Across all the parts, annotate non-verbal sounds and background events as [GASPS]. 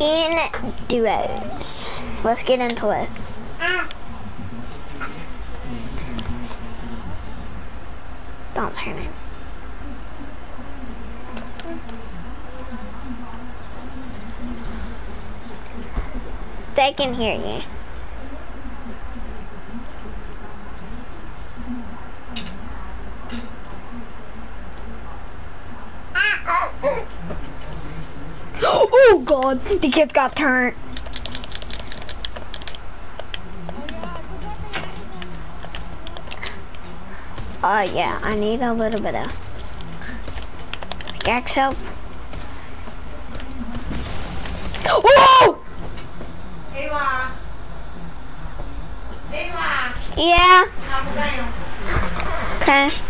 in duos. Let's get into it. Don't turn it. They can hear you. Ah, oh. Oh god, the kids got turned. Oh yeah, I need a little bit of Gax help. Whoa! Yeah. Okay.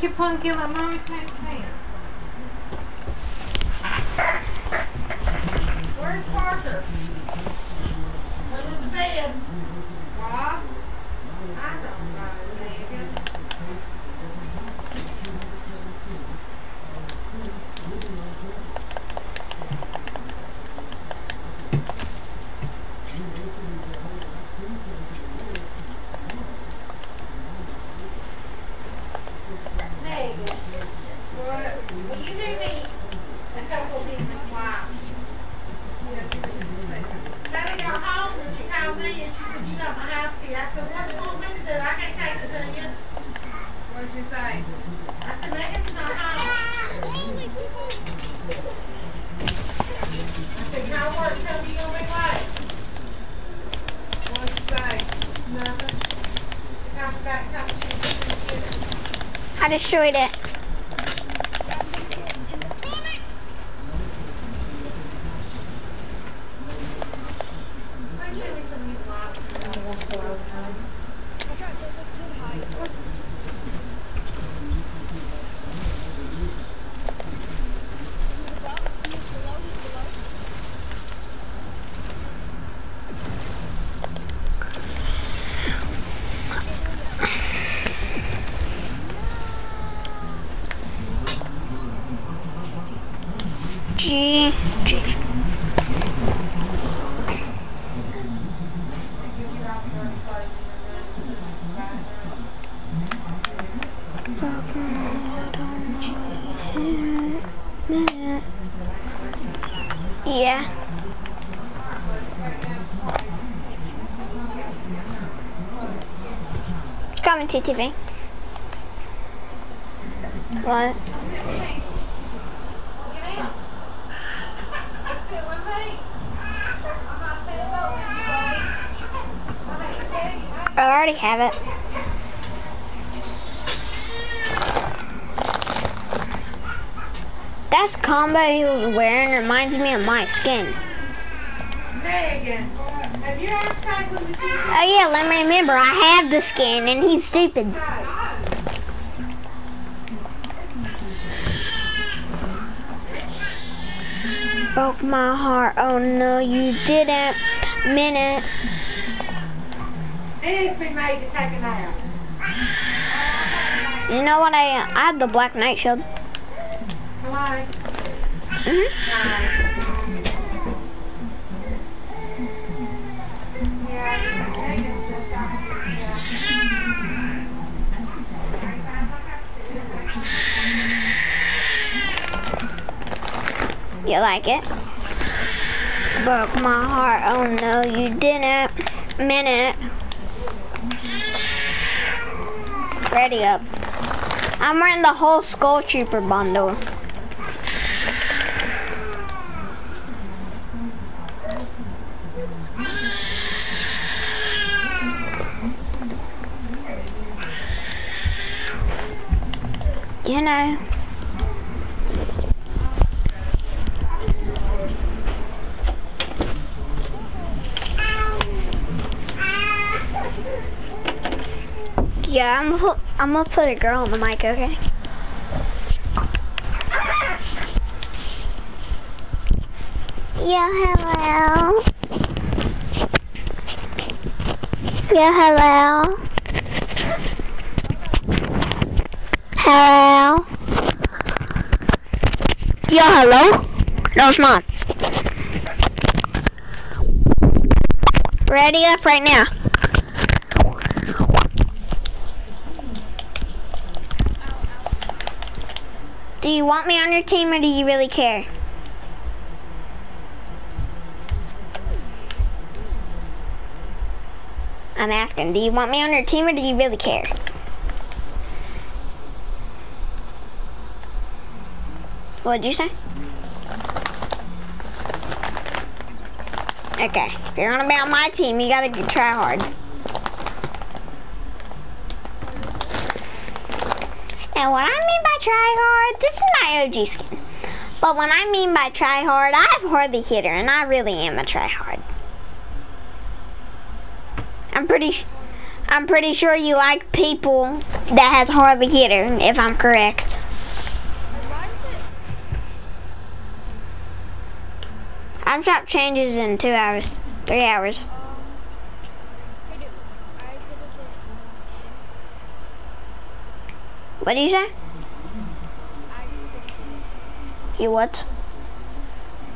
Punky. Punky like mommy can't stand. Where's Parker? Under the bed. Rob? I don't know, Megan. Megan. What? Will you do me a couple of these wipes? Daddy got home and she called me and she said, you got my house key. I said, what you want me to do? I can't take it to you. What did she say? I said, Megan's not home. I said, how work tell me you're gonna be late? What did she say? Nothing. She called me back, told me she was gonna get it. I destroyed it. What? I already have it. That combo he was wearing reminds me of my skin. Megan, Oh yeah, let me remember, I have the skin and he's stupid. Broke my heart, oh no you didn't. Minute. It needs to be made to take a nap. You know what I, I have the Black Knight shield. Hello? hmm Hi. You like it? Broke my heart, oh no you didn't. Minute. Ready up. I'm wearing the whole Skull Trooper bundle. Yeah, I'm gonna put, I'm gonna put a girl on the mic, okay? Yeah, hello. Yeah, hello. Hello. Yeah, hello. No, it's not. Ready up right now. Do you want me on your team or do you really care? I'm asking, do you want me on your team or do you really care? What'd you say? Okay, if you're gonna be on my team, you gotta try hard. And what I mean by try hard, this is my OG skin. But when I mean by try hard, I have Harley Hitter, and I really am a try hard. I'm pretty, I'm pretty sure you like people that has Harley Hitter, if I'm correct. I'm shop changes in two hours, three hours. What do you say? You what?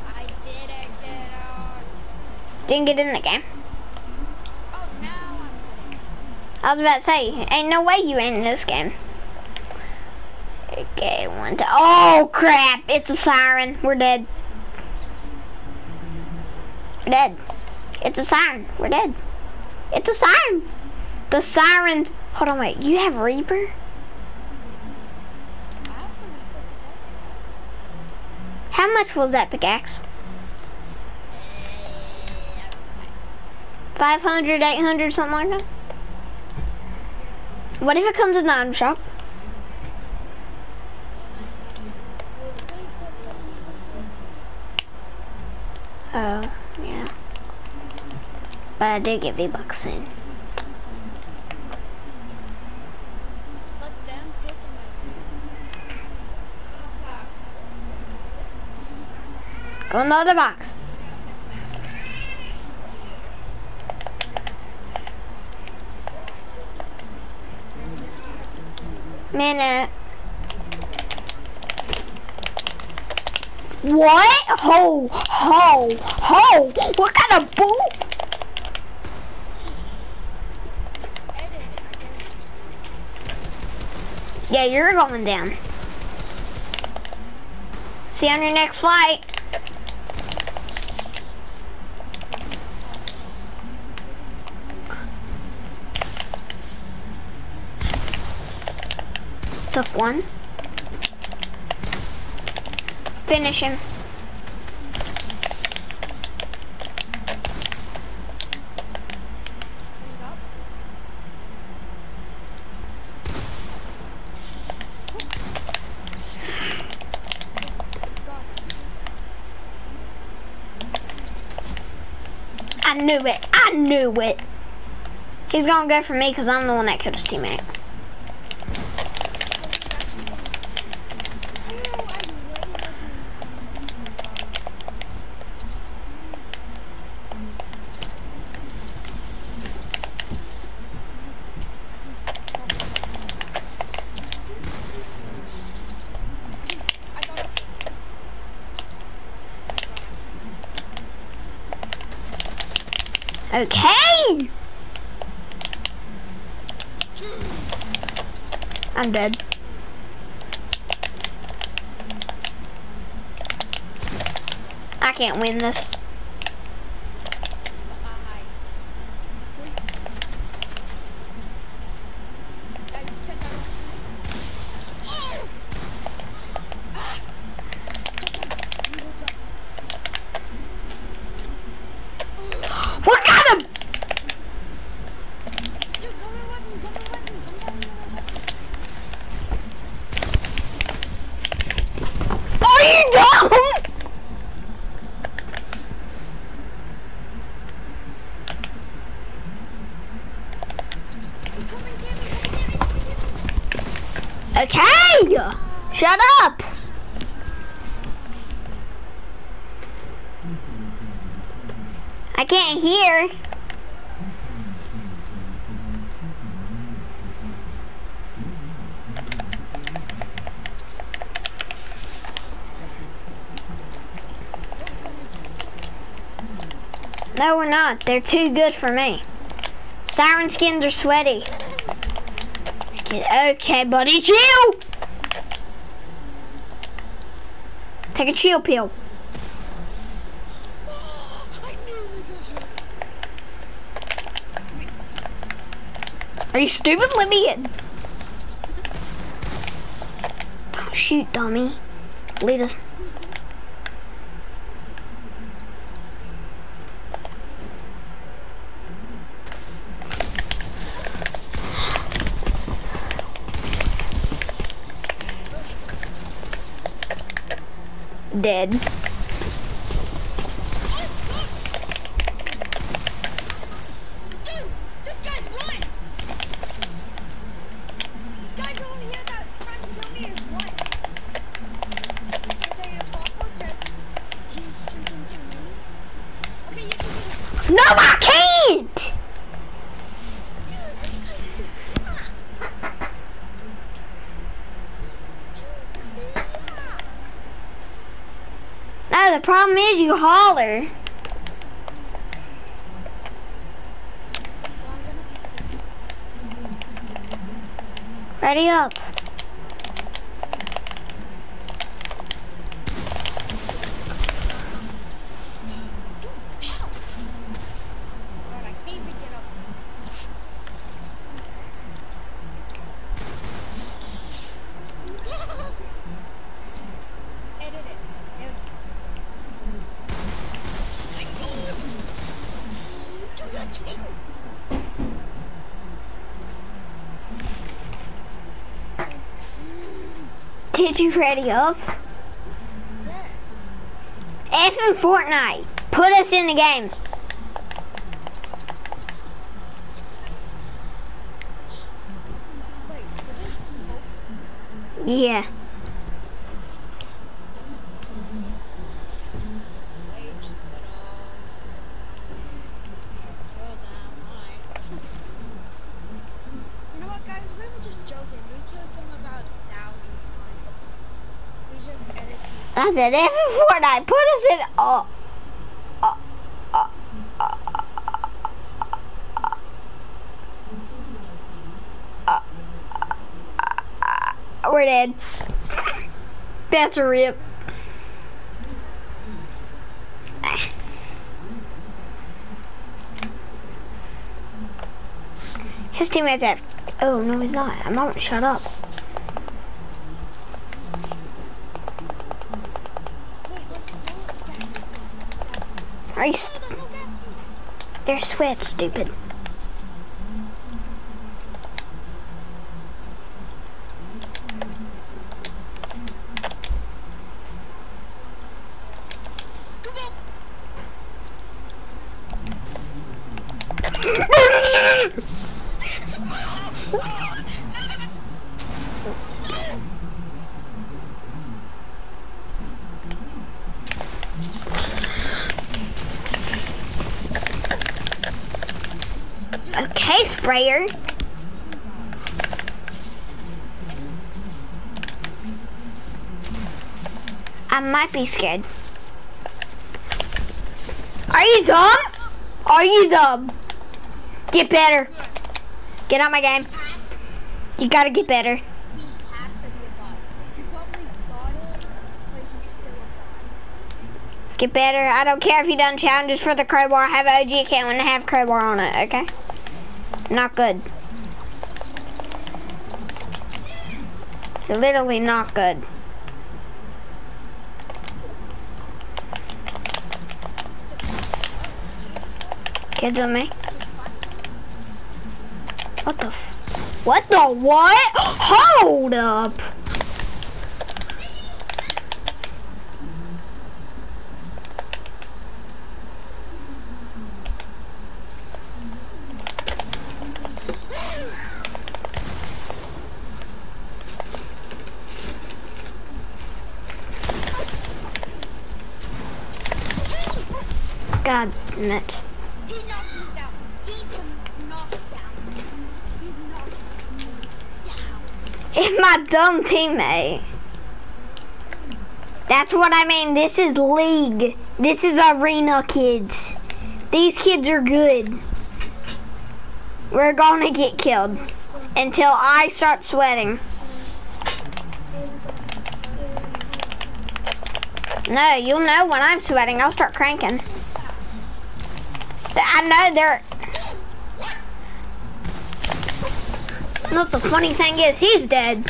I didn't get on. Didn't get in the game. Oh, now I'm getting I was about to say, ain't no way you ain't in this game. Okay, one, two. Oh crap! It's a siren. We're dead. We're dead. It's a siren. We're dead. It's a siren. The sirens. Hold on, wait. You have Reaper? I have the Reaper pickaxe, yes. How much was that pickaxe? Eh, 500, 800, something like that? What if it comes in the item shop? Oh, yeah. But I did get V-Bucks in. Let them pick and then Go in the other box. Minute. What? Ho, ho, ho. What kind of boo? Yeah, you're going down. See you on your next flight. Took one. Finish him. I knew it. I knew it. He's gonna go for me because I'm the one that killed his teammate. Okay. I'm dead. I can't win this. I. No, we're not. They're too good for me. Siren skins are sweaty. Okay, buddy, chill. Take a chill pill. I knew it was a Are stupid? Let me in. Oh, shoot, dummy. Lead us. Dead. The problem is you holler. Ready up. Dude, ow! God, I can't even get up. Edit it. There we go. Dude, that's me. Ready up? Yes. F in Fortnite. Put us in the game. Yeah. Wage widows. Throw down lights. You know what, guys? We were just joking. We killed them about a thousand times. We just edited. F in Fortnite. Put us in. Oh. Oh. Oh. We're dead. That's a rip. His teammates have. Oh no, he's not. I'm not. Shut up. Wait, let's go. Gas. Gas. Are you? No, s- there's no gas tubes. They're sweat, stupid. Come on. Okay, sprayer. I might be scared. Are you dumb? Are you dumb? Get better. Get on my game. You gotta get better. Get better. I don't care if you done challenges for the crowbar. I have an OG account and I have crowbar on it, okay? Not good. Literally not good. Kids me. What the What the what? Hold up! God damn it. Dumb teammate. That's what I mean. This is league. This is arena kids. These kids are good. We're gonna get killed until I start sweating. No, you'll know when I'm sweating. I'll start cranking. I know they're. Look, the funny thing is, he's dead.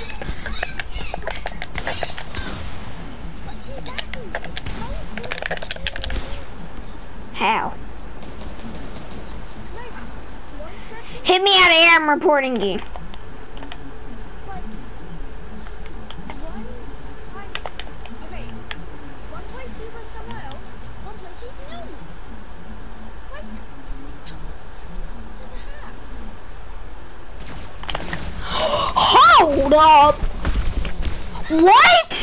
The heck? Hold up. What?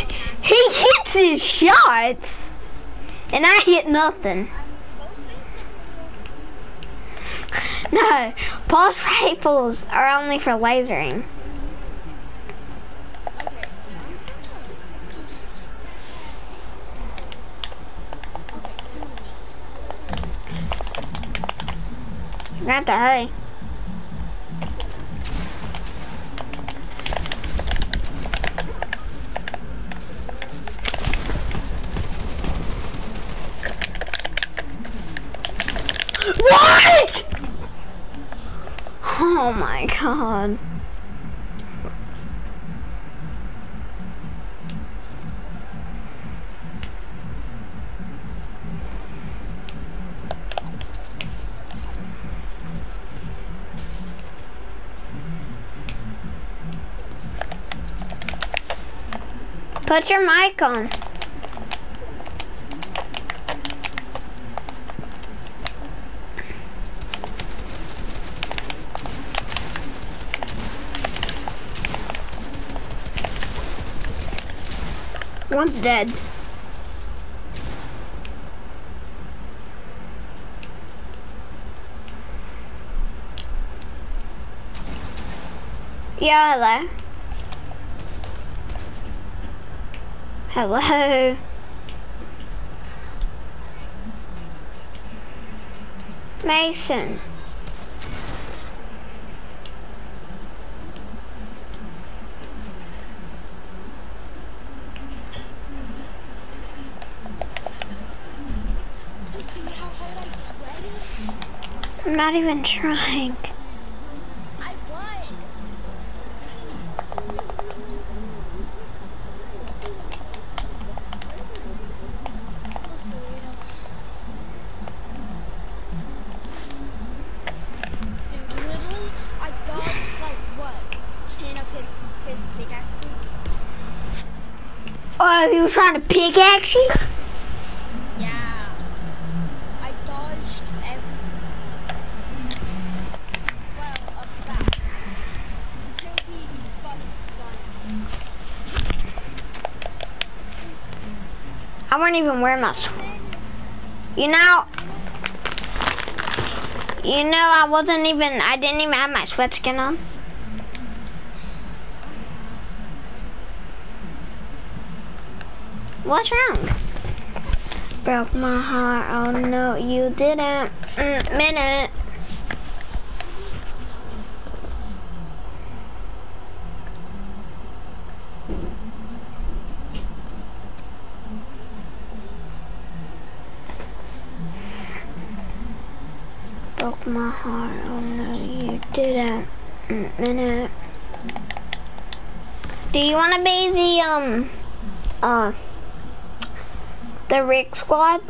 He hits his shots. And I hit nothing. I mean, those things are pretty [LAUGHS] No, pulse rifles are only for lasering. You have to hurry. What? Oh my god. Put your mic on. One's dead. Yeah, hello. Hello. Mason. Do you see how hard I sweated? I'm not even trying. I was. Let's go, Dude, literally, I dodged like what, ten of his, his. Oh, you were trying to pickaxe? Yeah. I dodged every single Well, about. Until he got his gun. Wearing my You know, you know, I wasn't even, I didn't even have my sweat skin on. What's wrong? Broke my heart, oh no, you didn't. Mm, minute. Broke my heart, oh no, you didn't. Mm, minute. Do you want to be the, um, uh, the Rick squad?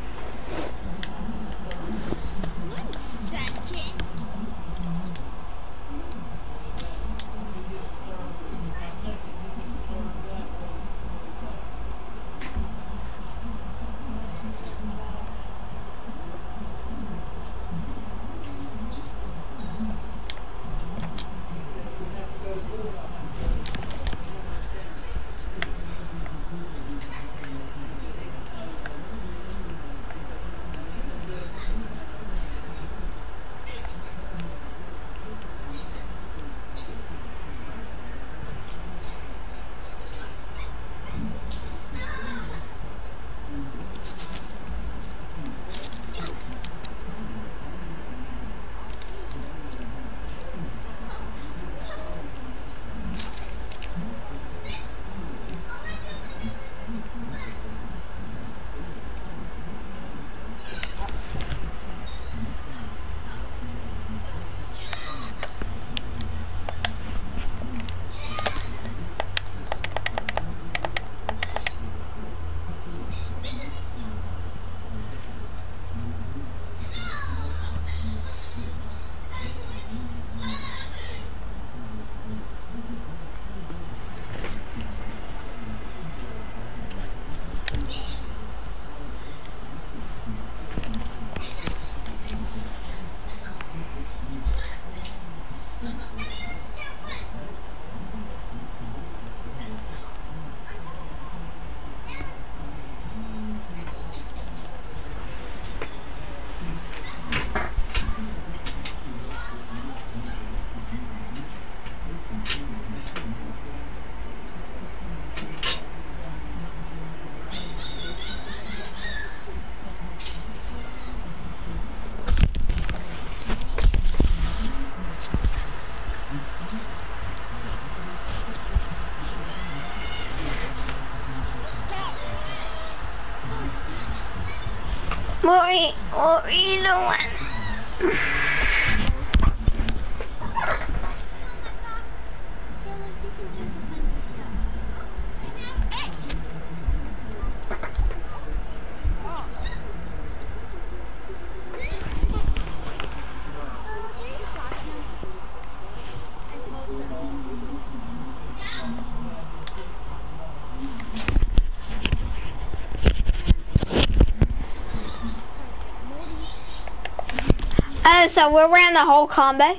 What were you, what so we're wearing the whole combo?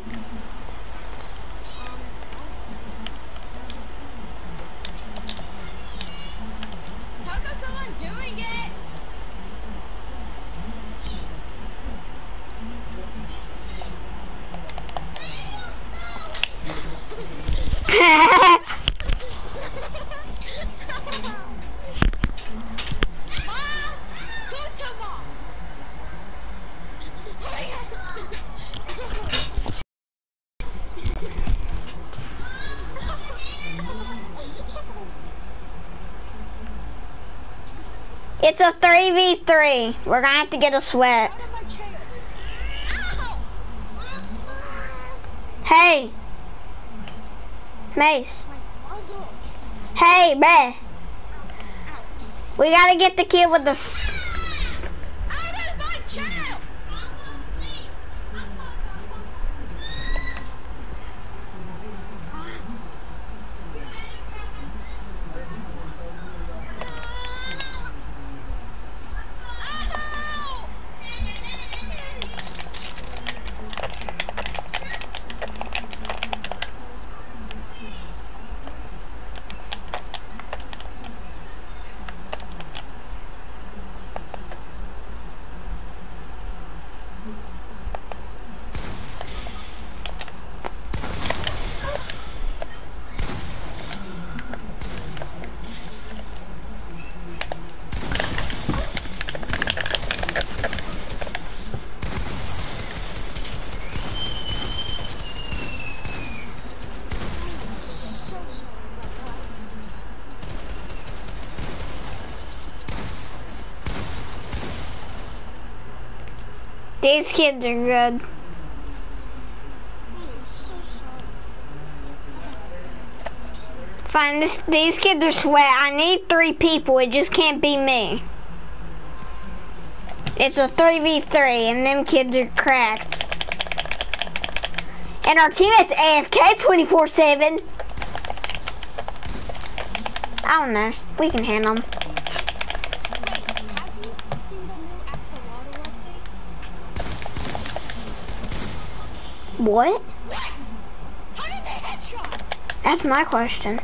It's a 3v3. We're gonna have to get a sweat. Hey. Mace. Hey, man. We gotta get the kid with the... Kids are good. Fine, this, these kids are sweat. I need three people. It just can't be me. It's a 3v3, and them kids are cracked. And our teammate's AFK 24-7. I don't know. We can handle them. What? What? How did they headshot? That's my question.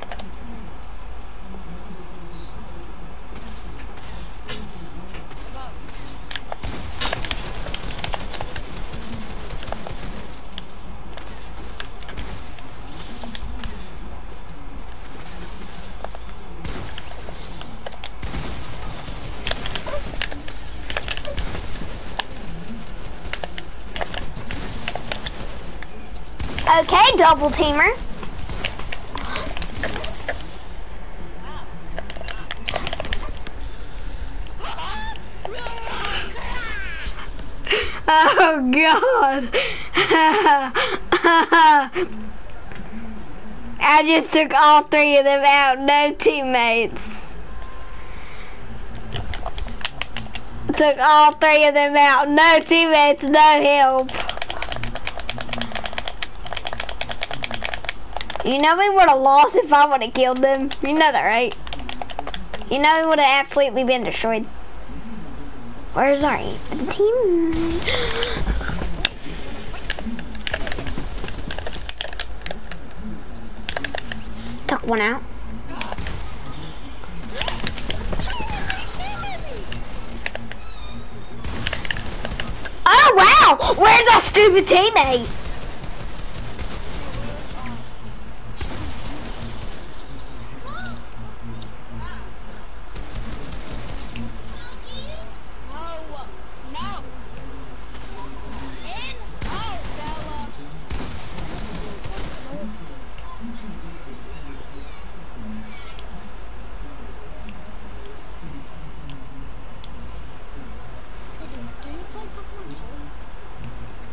Double teamer. [LAUGHS] Oh God! [LAUGHS] I just took all three of them out, no teammates. Took all three of them out, no teammates, no help. You know we would have lost if I would have killed them. You know that, right? You know we would have absolutely been destroyed. Where's our team? [GASPS] Took one out. Oh wow! Where's our stupid teammate?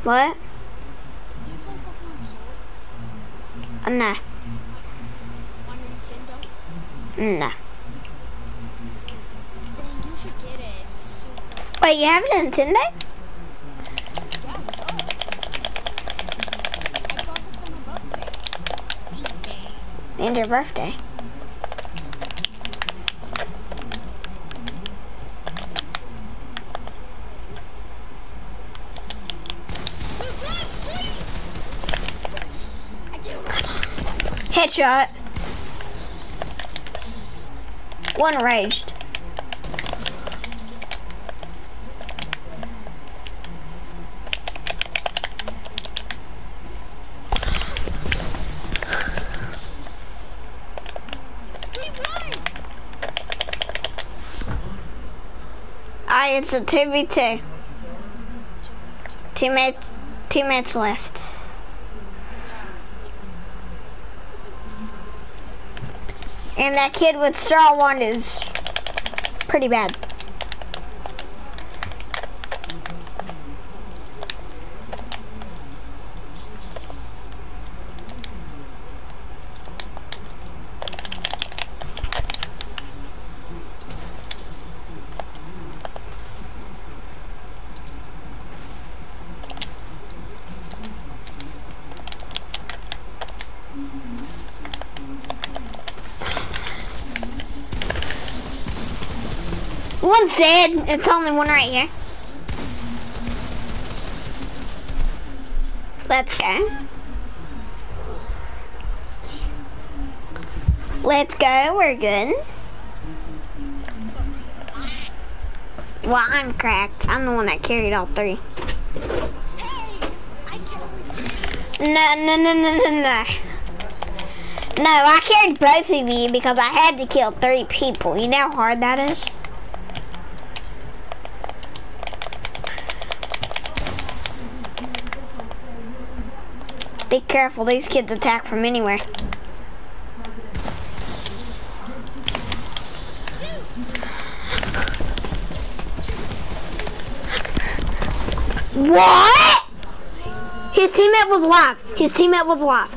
What? Do you play Pokemon Sword Uh, nah. on Nintendo? Nah. Then you should get it. Super. Wait, you have a Nintendo? Yeah. I got it for my birthday. And your birthday. I do. Headshot. One raged. Won. It's a 2v2. Teammate, teammates left. And that kid with straw One is pretty bad. It's only one right here. Let's go. Let's go. We're good. Well, I'm cracked. I'm the one that carried all three. No, no, no, no, no, no. No, I carried both of you because I had to kill three people. You know how hard that is? Be careful, these kids attack from anywhere. What? His teammate was alive. His teammate was alive.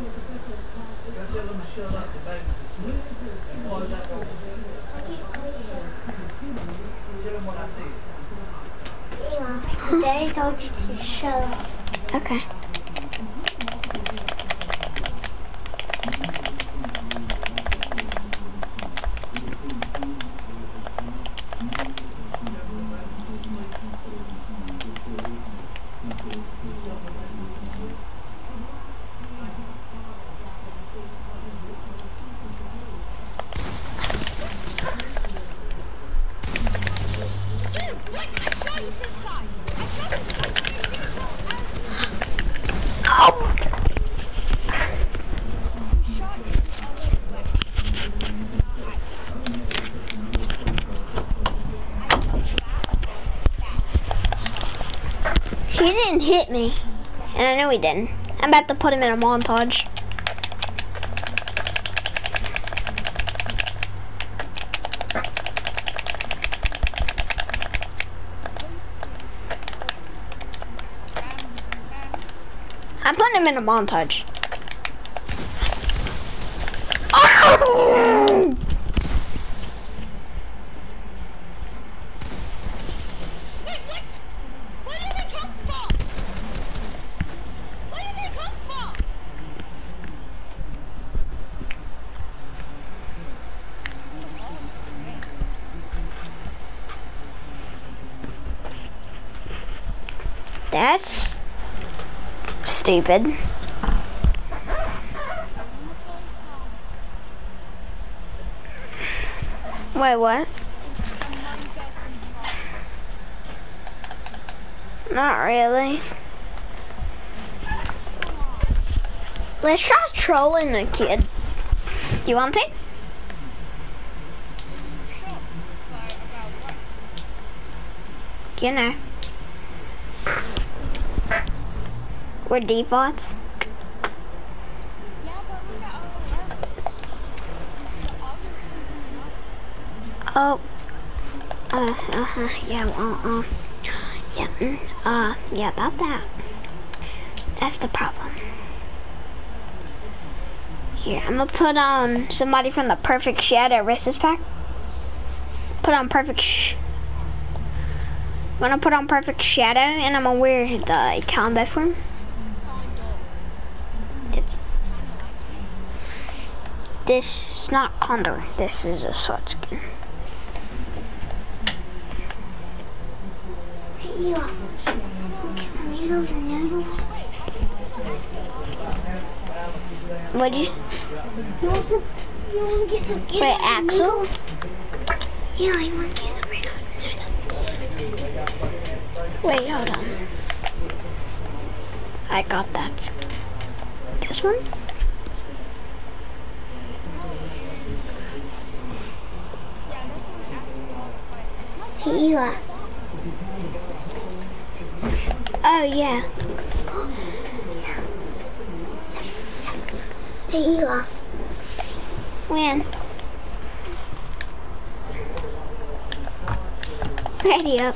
Daddy told you to shut up. Okay. I didn't. I'm about to put him in a montage. I'm putting him in a montage. Oh! Wait, what? Where did they come from? Where did they come from? That's stupid. Wait, what? Not really. Let's try trolling a kid. Do you want to? You know. We're defaults. Yeah, but look at our levels. They're obviously going up. Oh. Uh, uh-huh. Yeah, well, uh, yeah, mm, uh, yeah, about that. That's the problem. Here, I'm gonna put on somebody from the Perfect Shadow Resistance Pack. Put on Perfect sh I'm gonna put on Perfect Shadow and I'm gonna wear the combo form. This is not Condor. This is a SWAT skin. You want some tomatoes and noodles? What'd you? You want some? You want to get some? Wait, Axel? Yeah, you want to get some noodles? Wait, hold on. I got that. This one? Yeah, this one actually. Hey, Eli. Oh yeah. Hey, Eli. When? Ready up.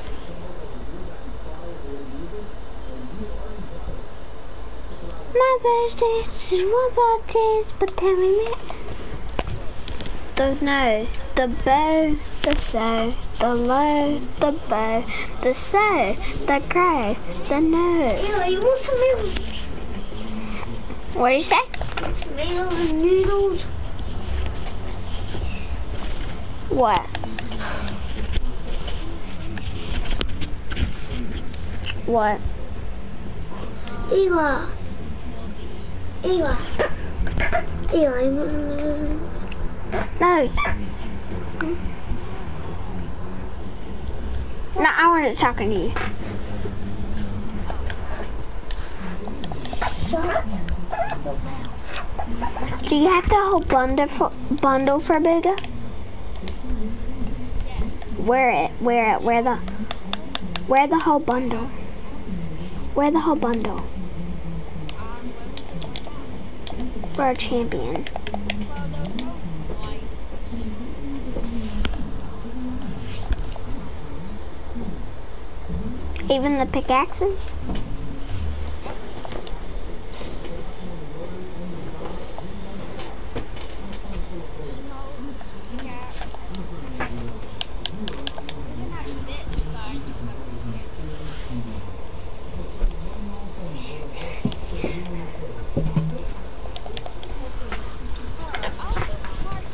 My birthday is about this, but tell me The no, the bow, the sow, the low, the bow, the sow, the grow, the no. Eli, you want some noodles? What do you say? Tomatoes and noodles? What? What? Eli. Eli. Eli, you want some noodles? No. No, I wanted to talking to you. Do you have the whole bundle for, bundle for Booga? Wear it, wear it, wear the, wear the whole bundle. Wear the whole bundle. For a champion. Well, there's no light. Even the pickaxes? Emotes, pickaxe. Even have this, but I don't have the skin. Alright, I'll put heart.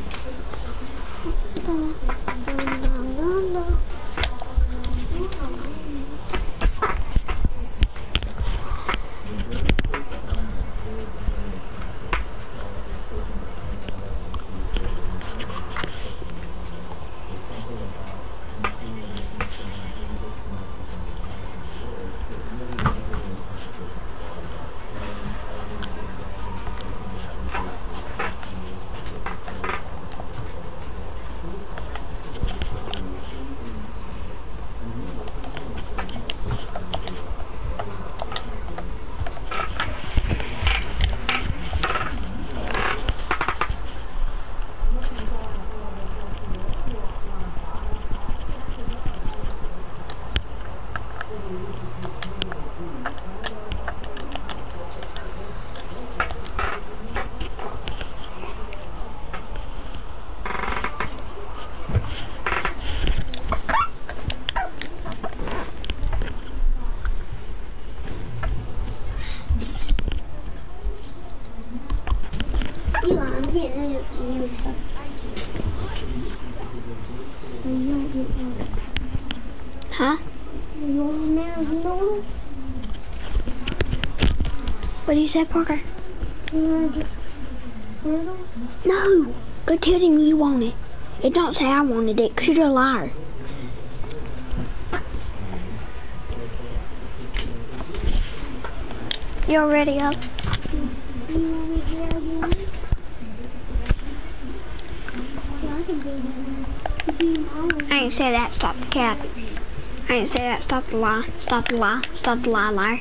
Eli, I'm getting noodles and noodles. So you don't get noodles. Huh? You want some noodles and noodles? What do you say, Parker? No! Go tell them you want it. It don't say I wanted it, because you're a liar. You already up? I ain't say that, stop the cap. I ain't say that, stop the lie. Stop the lie. Stop the lie, liar.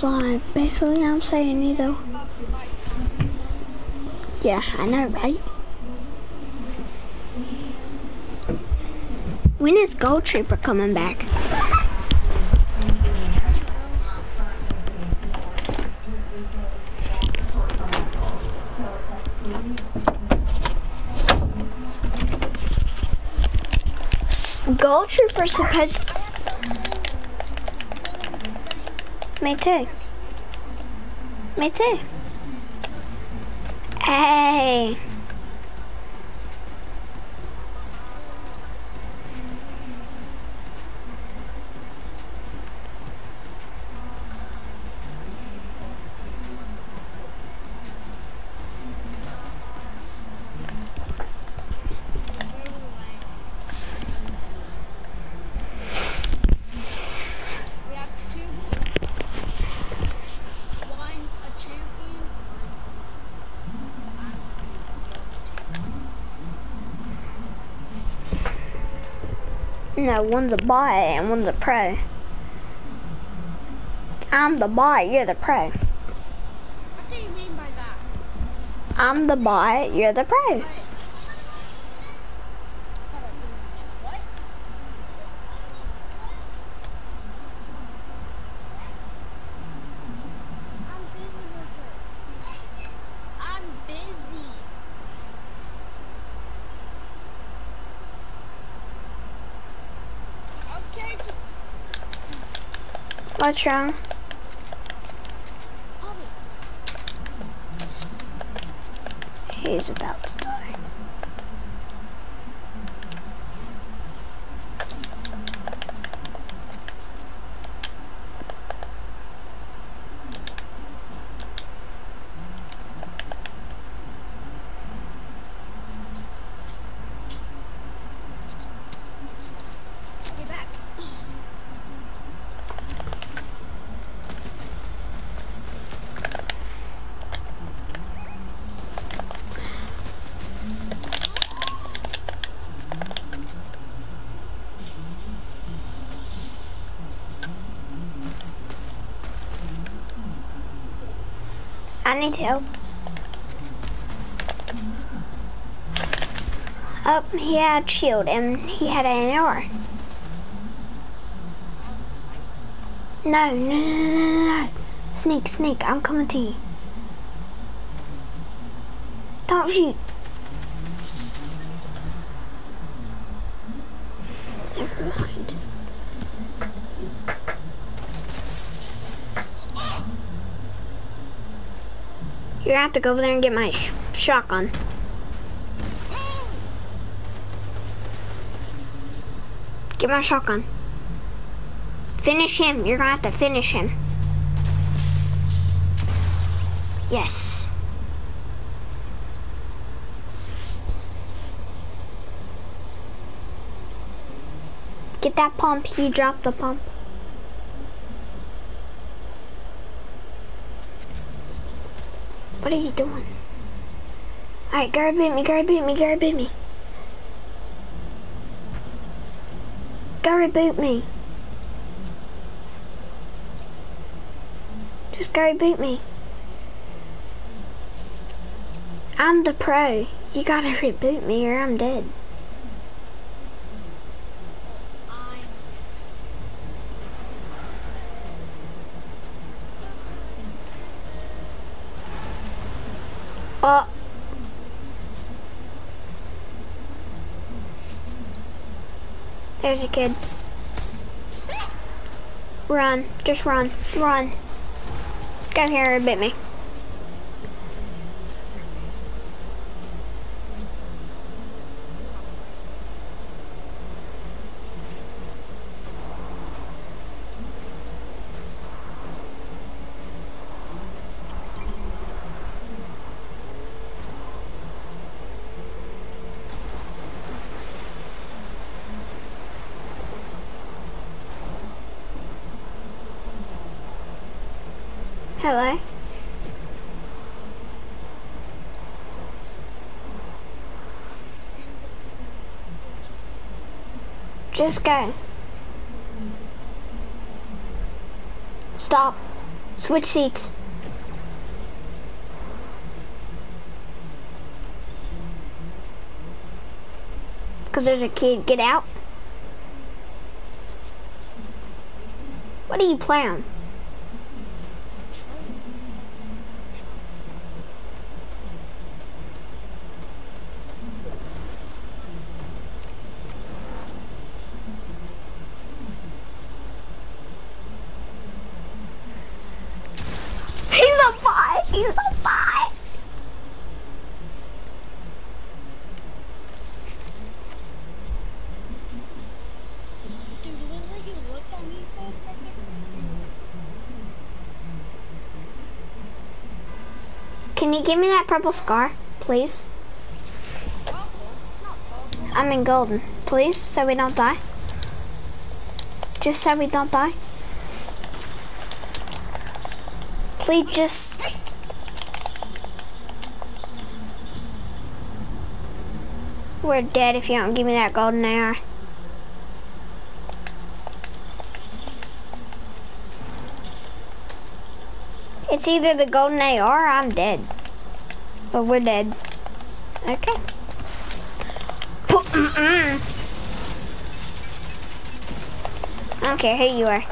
Foot. Basically, I'm saying either. Yeah, I know, right? When is Gold Trooper coming back? Gold Trooper supposed. Me too. Me too. Hey. I'm the other champion. No, one's a bot and one's a pro. I'm the bot, you're the pro. What do you mean by that? I'm the bot, you're the pro. What? Hold on, what? I'm busy with it. I'm busy. Okay, just What's wrong? He's about Need help. Up, oh, he had shield and he had an arrow. No, no, no, no, no, no. Sneak, sneak, I'm coming to you. Don't shoot. To go over there and get my sh- shotgun. Get my shotgun. Finish him. You're gonna have to finish him. Yes. Get that pump. You dropped the pump. What are you doing? Alright, beat me, beat me, beat me. Gary boot me. Just Gary boot me. I'm the pro. You gotta [LAUGHS] reboot me or I'm dead. There's a kid. Run. Just run. Run. Come here and bit me. Hello. Just go. Stop. Switch seats. Because there's a kid. Get out. What are you playing? He's a bot. He's a bot. Dude, when like you looked at me for a second, it was like, Can you give me that purple scar, please? I'm in golden, please, so we don't die. Just so we don't die. Please just. We're dead if you don't give me that golden AR. It's either the golden AR or I'm dead. But we're dead. Okay. Mm-mm. I don't care who you are.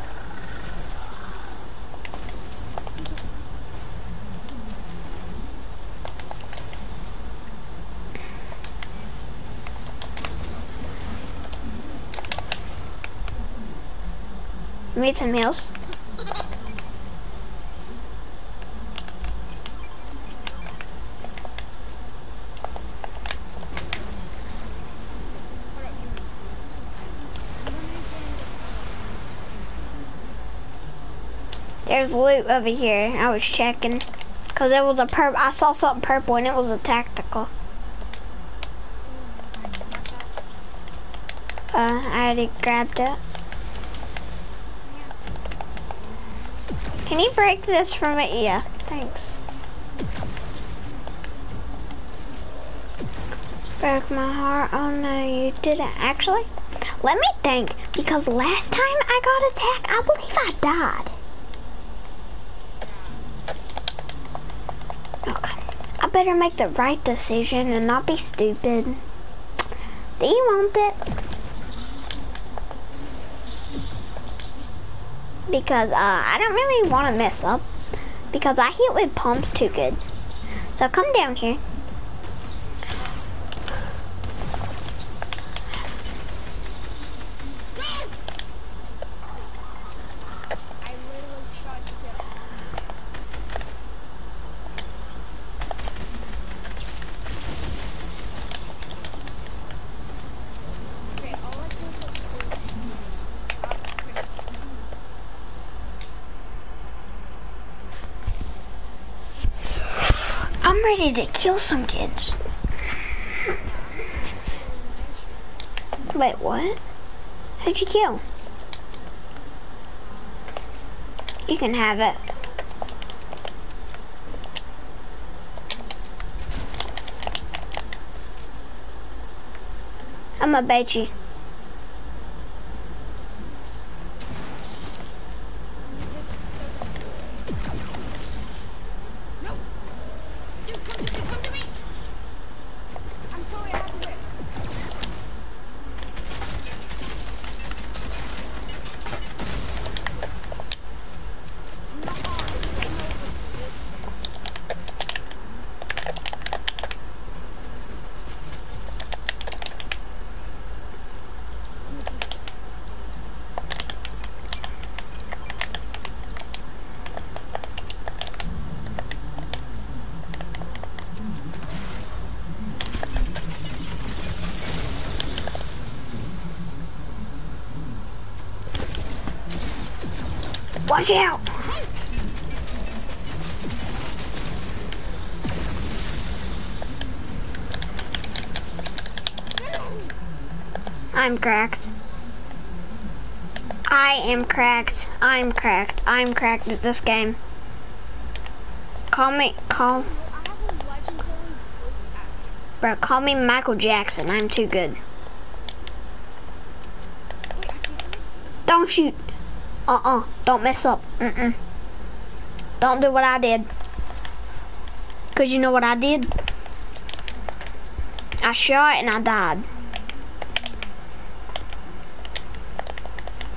Made some meals. There's loot over here. I was checking. Cause it was a purple. I saw something purple and it was a tactical. Uh, I already grabbed it. Can you break this from it? Yeah, thanks. Broke my heart. Oh no, you didn't. Actually, let me think. Because last time I got attacked, I believe I died. Better make the right decision and not be stupid. Do you want it? Because uh, I don't really want to mess up. Because I hit with pumps too good. So come down here. I literally tried to kill. Okay, all I took was food. I'm ready to kill some kids. Wait, what? Who'd you kill? You can have it. I'm a bet Watch out! I'm cracked. I am cracked. I'm cracked. I'm cracked at this game. Call me, call, bro, call me Michael Jackson. I'm too good. Don't shoot. Uh-uh. Don't mess up. Mm-mm. Don't do what I did. Cause you know what I did? I shot and I died.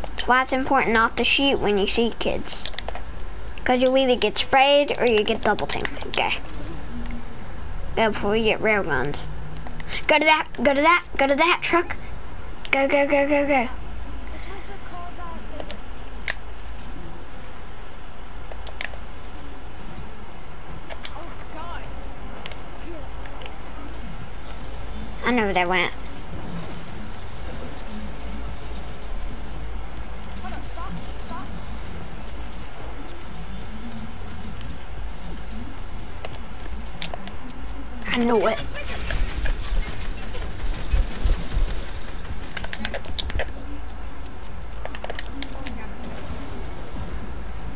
That's why it's important not to shoot when you see kids. Cause you either get sprayed or you get double teamed. Okay. Go before we get rail guns. Go to that, go to that, go to that truck. Go, go, go, go, go. This was the car that they were. Oh god. Here, let's I know where they went. I know it.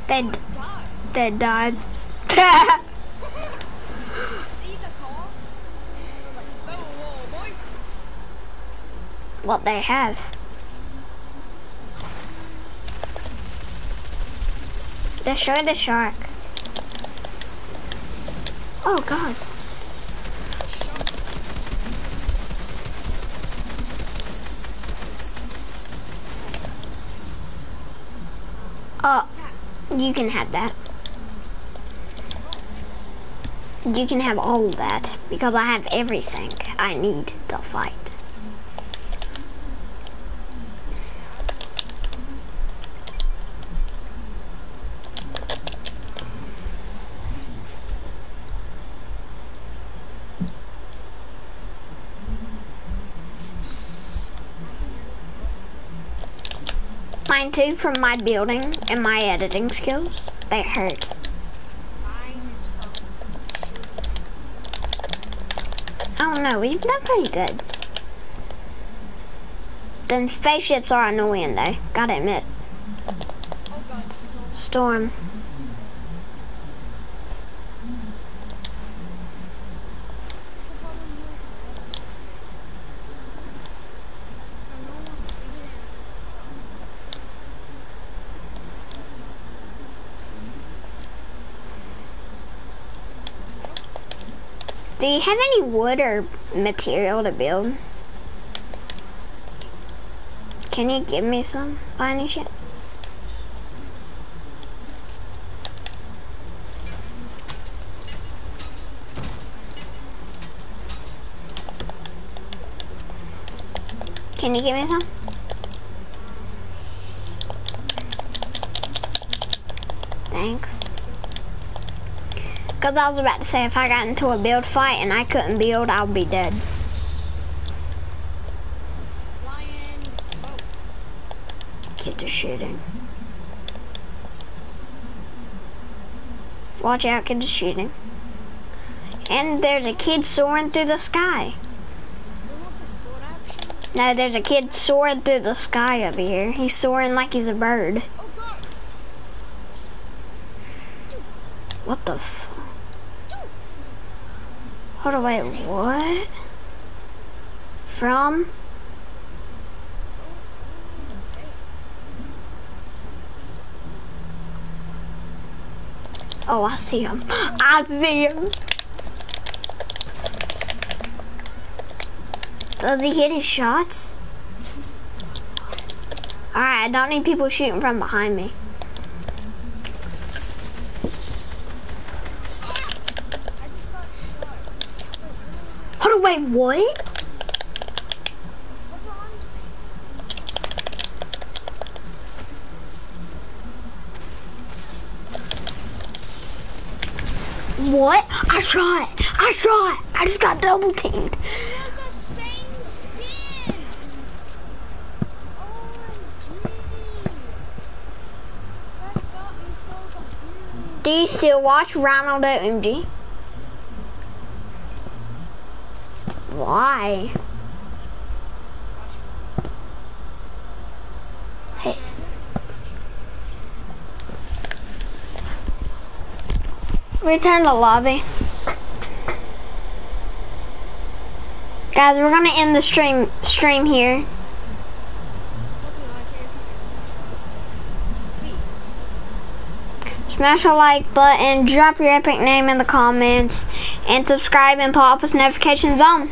They, they died. [LAUGHS] Did you see the car? We're like, whoa, whoa, boy. What they have. Destroy the shark. Oh god. Oh, you can have that. You can have all that because I have everything I need to fight. Mine too from my building and my editing skills. They hurt. Oh, Mine is from shooting. I don't know, we've done pretty good. Then spaceships are annoying though, gotta admit. Oh storm. Storm. could probably move. I'm almost beating Do you have any wood or material to build? Can you give me some by any chance? Can you give me some? Thanks. Because I was about to say if I got into a build fight and I couldn't build, I would be dead. Kids are shooting. Watch out, kids are shooting. And there's a kid soaring through the sky. No, there's a kid soaring through the sky over here. He's soaring like he's a bird. What the. Hold on, wait, what? From? Oh, I see him. [GASPS] I see him. Does he hit his shots? Alright, I don't need people shooting from behind me. What? That's what I'm saying. What? I shot. I shot. I just got double teamed. They're the same skin. OMG. That got me so confused. Do you still watch Ronald OMG? Why? Hey. Return to lobby. Guys, we're gonna end the stream stream here. Smash a like button, drop your epic name in the comments, and subscribe and pop up notifications on.